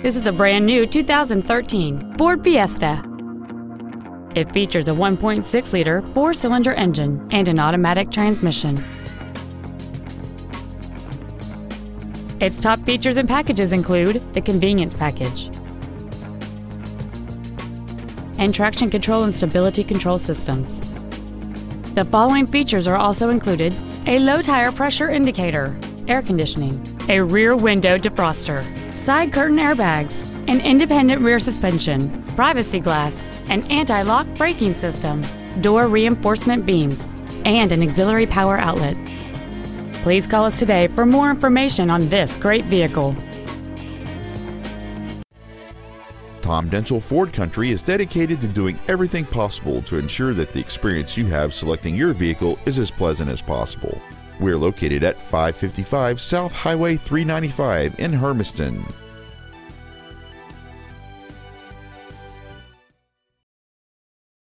This is a brand new 2013 Ford Fiesta. It features a 1.6-liter four-cylinder engine and an automatic transmission. Its top features and packages include the convenience package and traction control and stability control systems. The following features are also included a low tire pressure indicator, air conditioning, a rear window defroster, side curtain airbags, an independent rear suspension, privacy glass, an anti-lock braking system, door reinforcement beams, and an auxiliary power outlet. Please call us today for more information on this great vehicle. Tom Denchel Ford Country is dedicated to doing everything possible to ensure that the experience you have selecting your vehicle is as pleasant as possible. We're located at 555 South Highway 395 in Hermiston.